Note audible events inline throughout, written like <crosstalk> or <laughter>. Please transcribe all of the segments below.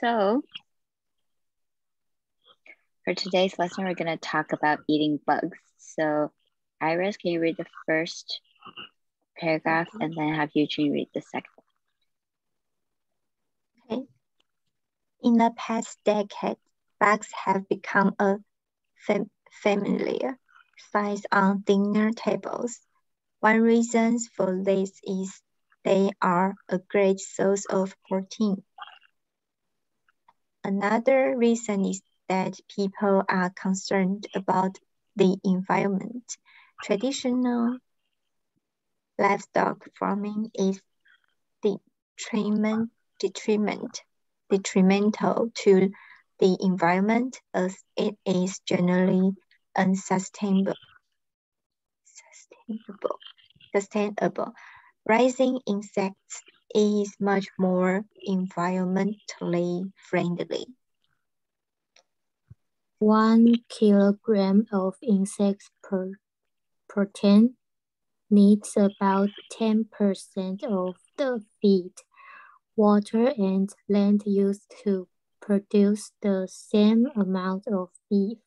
So, for today's lesson, we're going to talk about eating bugs. So, Iris, can you read the first paragraph and then have Eugene read the second? Okay. In the past decade, bugs have become a fam familiar sight on dinner tables. One reason for this is they are a great source of protein. Another reason is that people are concerned about the environment. Traditional livestock farming is detriment, detriment, detrimental to the environment as it is generally unsustainable. Sustainable. Sustainable. Raising insects is much more environmentally friendly. One kilogram of insect per protein needs about 10% of the feed, water, and land used to produce the same amount of beef.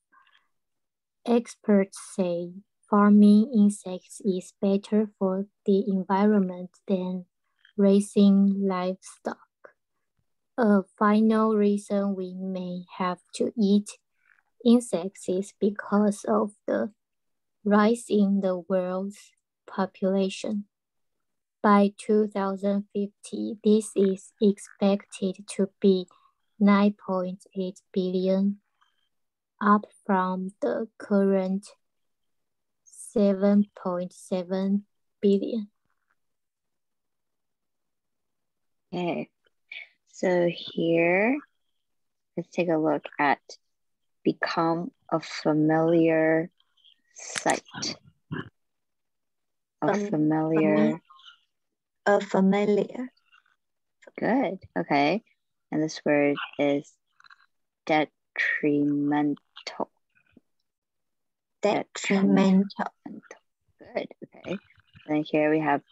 Experts say farming insects is better for the environment than raising livestock. A final reason we may have to eat insects is because of the rise in the world's population. By 2050, this is expected to be 9.8 billion, up from the current 7.7 billion. Okay, so here, let's take a look at become a familiar sight. A Um, familiar, A familiar. good, okay. And this word is detrimental. Detrimental. Good, okay. And here we have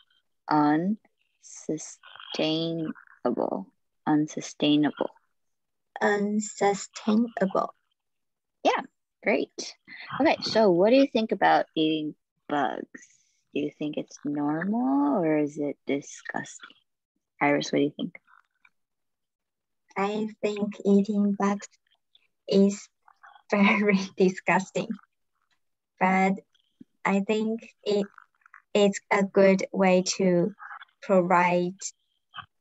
unsustainable. Unsustainable. Unsustainable. Yeah, great. Okay, so what do you think about eating bugs? Do you think it's normal or is it disgusting? Iris, what do you think? I think eating bugs is <laughs> very disgusting, but I think it it's a good way to provide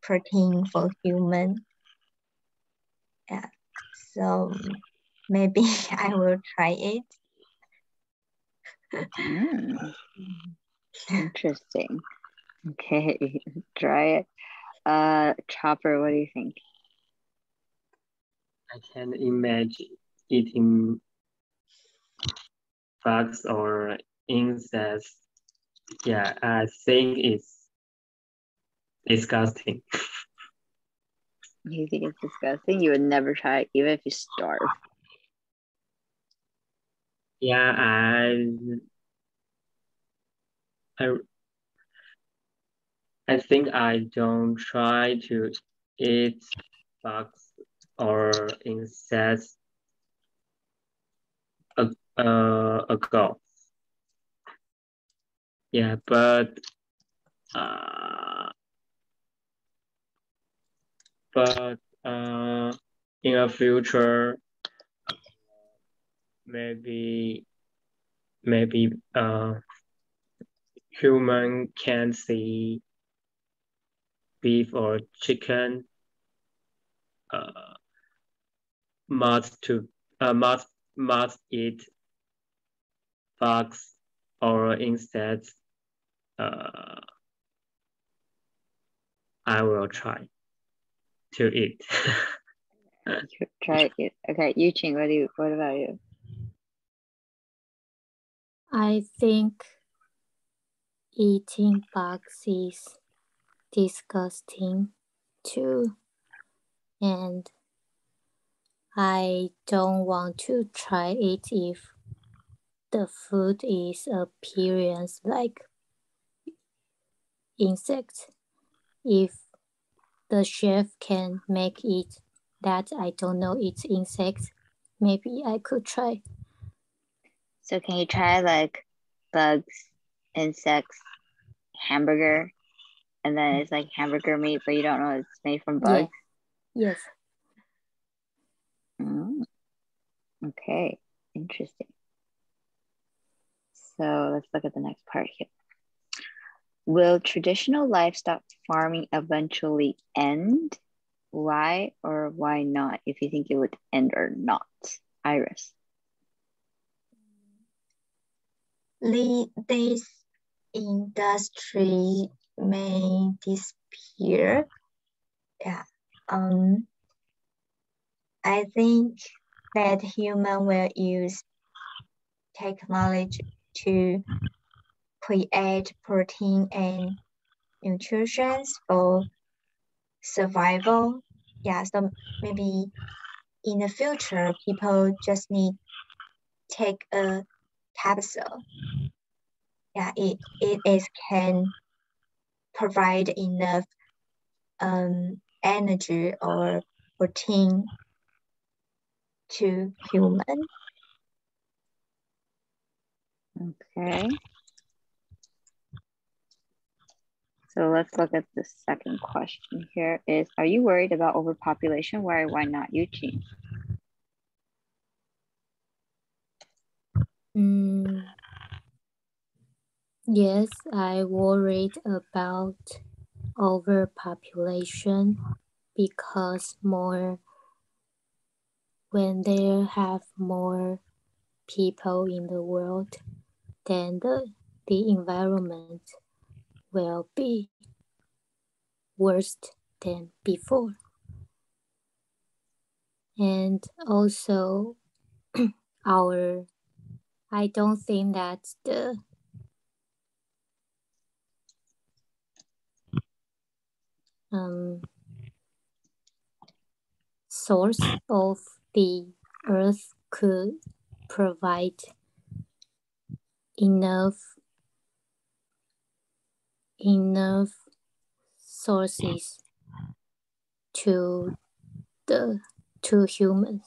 protein for human. Yeah, so maybe <laughs> I will try it. Hmm, interesting. Okay, <laughs> try it. Uh, Chopper, what do you think? I can imagine eating bugs or insects. Yeah, I think it's disgusting. <laughs> You think it's disgusting? You would never try it, even if you starve. Yeah, I, I, I think I don't try to eat bugs or insects a, uh, ago. Yeah, but uh, but uh, in the future, maybe maybe uh, human can see beef or chicken uh, must to uh, must must eat bugs or insects. Uh, I will try to eat. <laughs> Try it. Okay, Yuqing, what do you? What about you? I think eating bugs is disgusting too. And I don't want to try it if the food is appearance like insects. If the chef can make it that I don't know it's insects. Maybe I could try. So can you try like bugs, insects, hamburger, and then it's like hamburger meat, but you don't know it's made from bugs? Yeah. Yes. Mm. Okay, interesting. So let's look at the next part here. Will traditional livestock farming eventually end? Why or why not? If you think it would end or not, Iris. This industry may disappear. Yeah. Um, I think that human will use technology to create protein and nutrition for survival. Yeah, so maybe in the future, people just need take a capsule. Yeah, it, it is can provide enough um, energy or protein to human. Okay. So let's look at the second question here is, are you worried about overpopulation? Why why not, Eugene? Mm, yes, I worried about overpopulation because more when there have more people in the world, then the, the environment will be worse than before. And also <clears throat> our I don't think that the um, source of the earth could provide enough enough sources to the to humans.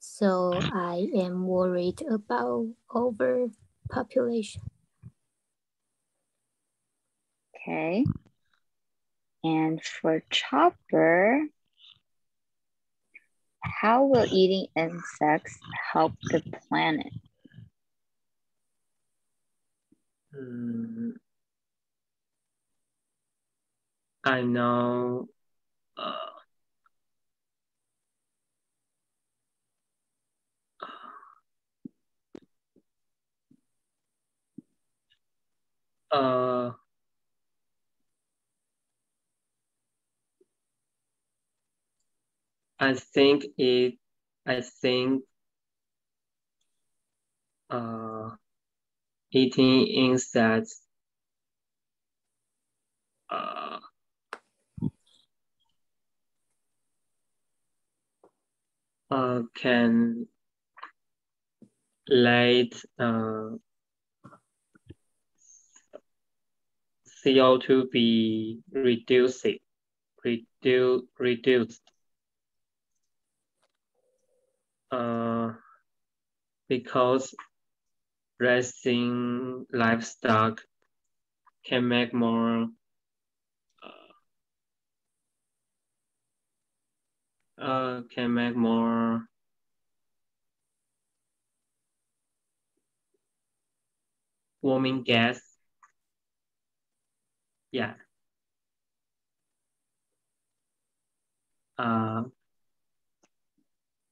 So I am worried about overpopulation. Okay. And for Chopper, how will eating insects help the planet? Hmm. I know uh, uh, I think it, I think uh, eating insects uh, uh, can let uh, CO2 be reduced, reduce, reduced. Uh, because raising livestock can make more uh, uh, can make more warming gas. Yeah. Uh,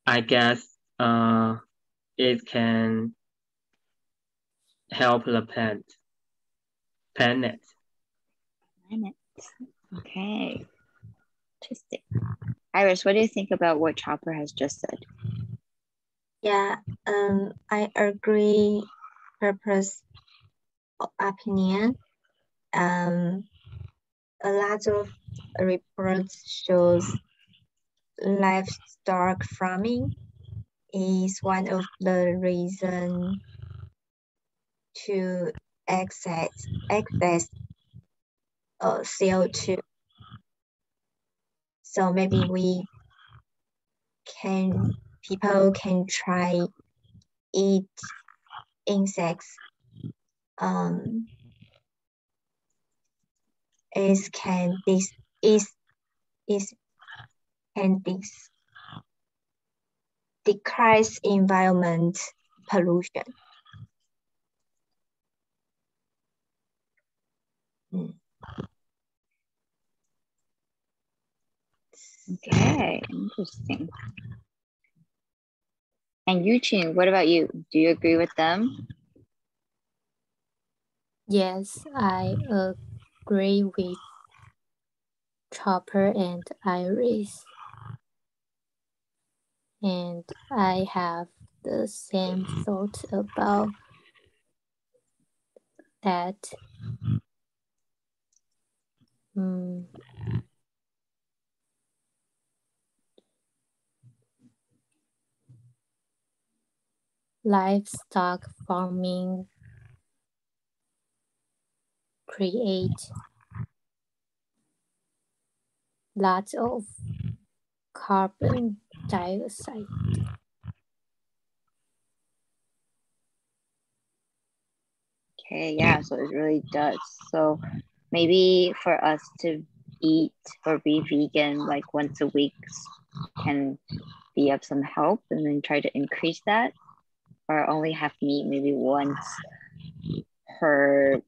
I guess uh, it can help the plant planet. Planet. Okay. Interesting. Iris, what do you think about what Chopper has just said? Yeah, um, I agree. Purpose opinion. Um, a lot of reports shows livestock farming is one of the reason to access access uh, CO2. So maybe we can, people can try eat insects. Um, is can this is is can this decrease environment pollution. Mm. Okay, interesting. And Yuqing, what about you? Do you agree with them? Yes, I agree with Chopper and Iris. And I have the same thought about that. Mm, livestock farming create lots of carbon dioxide. Okay, yeah, so it really does. So maybe for us to eat or be vegan like once a week can be of some help and then try to increase that or only have meat maybe once per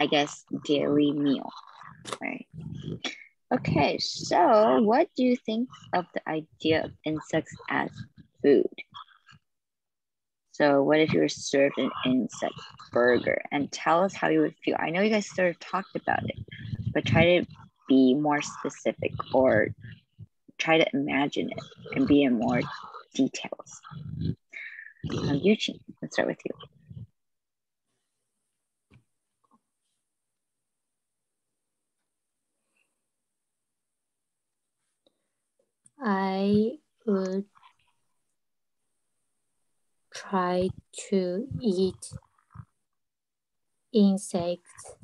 i guess daily meal. Right. Okay so what do you think of the idea of insects as food? So what if you were served an insect burger? And tell us how you would feel. I know you guys sort of talked about it but try to be more specific or try to imagine it and be in more details um, Yuqing, let's start with you. I would try to eat insects.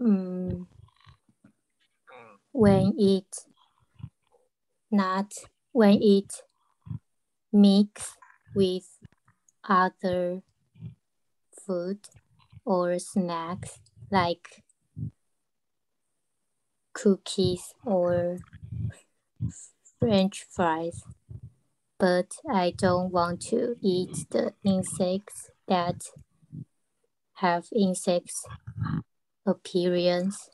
Mm, when mm. it not when it mix with other food or snacks like cookies or french fries. But i don't want to eat the insects that have insects appearance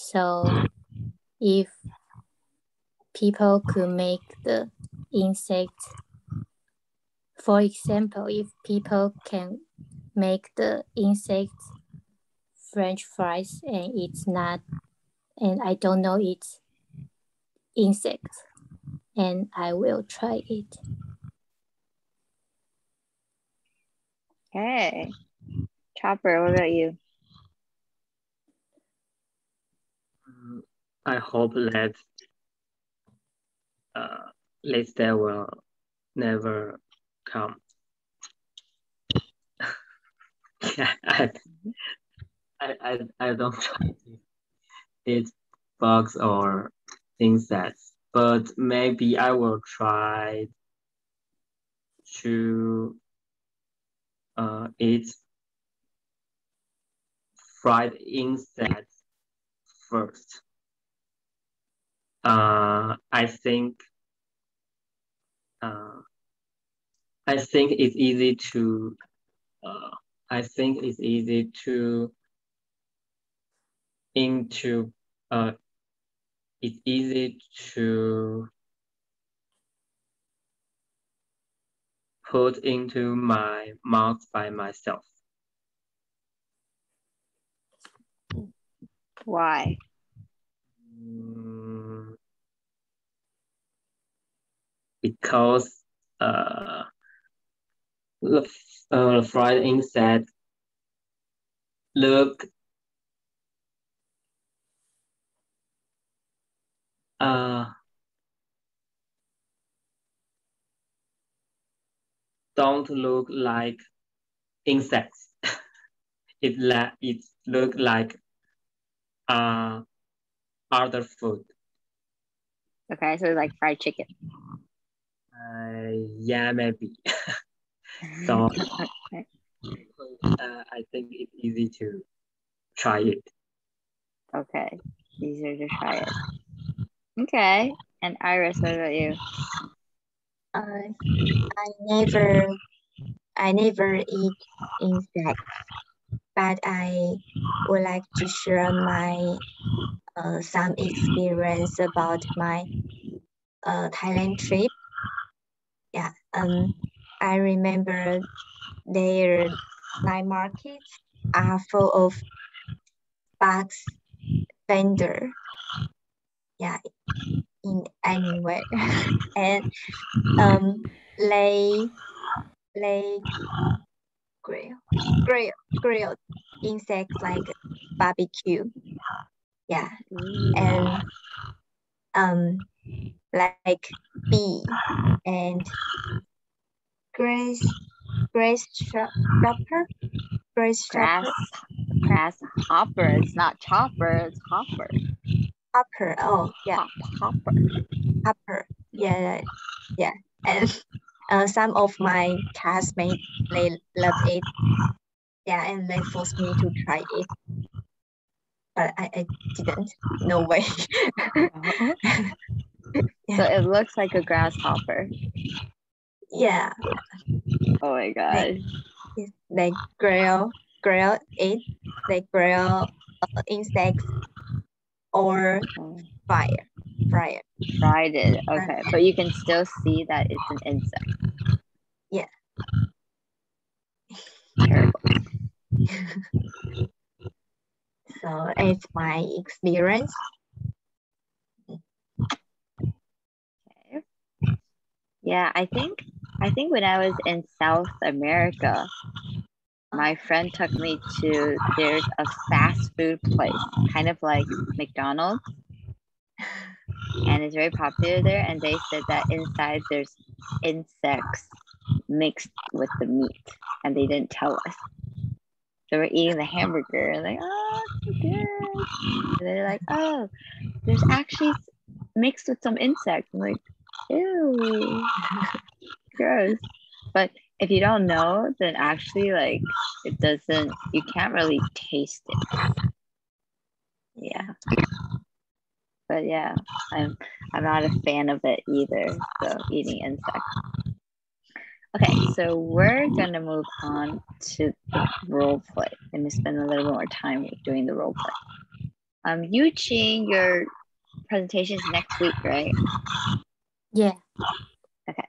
so if people could make the insect, for example, if people can make the insect French fries and it's not, and I don't know it's insect, and I will try it. Okay. Chopper, what about you? I hope that uh, this day will never come. <laughs> I, I, I don't try to eat bugs or insects, but maybe I will try to uh, eat fried insects first uh, I think uh, I think it's easy to uh, I think it's easy to into uh, it's easy to put into my mouth by myself. Why? Mm, because uh, the uh, fried insect look uh, don't look like insects. <laughs> it la it look like uh other food. Okay, so like fried chicken. Uh, yeah, maybe. so okay. uh, I think it's easy to try it. Okay, easier to try it. Okay, and Iris, what about you? Uh, I never, I never eat insects, but I would like to share my uh, some experience about my uh, Thailand trip. Um, I remember their night markets are full of bugs vendor. Yeah, in anywhere. <laughs> and um they they grill grill grilled insects like barbecue. Yeah. And um like bee and grass grass shopper grass Grass, shopper grasshopper. It's not chopper. It's hopper. hopper oh yeah Hop, hopper. hopper yeah yeah and uh, some of my classmates they love it yeah and they forced me to try it but I, I didn't no way <laughs> So it looks like a grasshopper. yeah Oh my god. they grill grill it they grill uh, insects or fire fryer Tried it. Okay, but you can still see that it's an insect. Yeah. Terrible. <laughs> so it's my experience Okay. Yeah, I think I think when I was in South America, my friend took me to there's a fast food place, kind of like McDonald's, and it's very popular there. And they said that inside there's insects mixed with the meat, and they didn't tell us. So we're eating the <laughs> hamburger, and like, oh, so good. And they're like, oh, there's actually mixed with some insects. I'm like, ew, <laughs> gross. But if you don't know, then actually, like, it doesn't. You can't really taste it. Yeah. But yeah, I'm I'm not a fan of it either. So eating insects. Okay, so we're gonna move on to the role play. Let me spend a little more time doing the role play. Um, Yuqing, your presentation is next week, right? Yeah. Okay.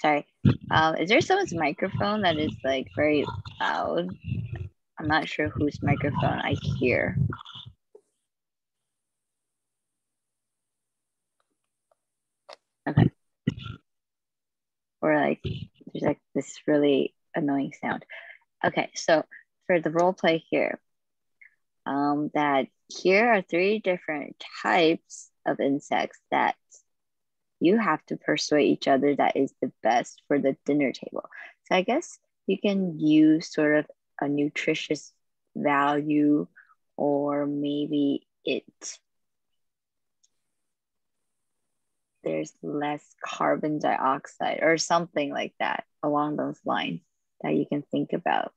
Sorry. Um, is there someone's microphone that is like very loud? I'm not sure whose microphone I hear. Okay. Or like there's like this really annoying sound. Okay, so for the role play here, um, that here are three different types of insects that you have to persuade each other that is the best for the dinner table. So I guess you can use sort of a nutritious value or maybe it there's less carbon dioxide or something like that along those lines that you can think about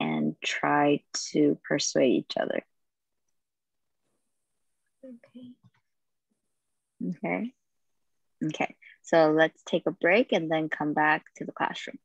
and try to persuade each other. okay Okay. Okay. So let's take a break and then come back to the classroom.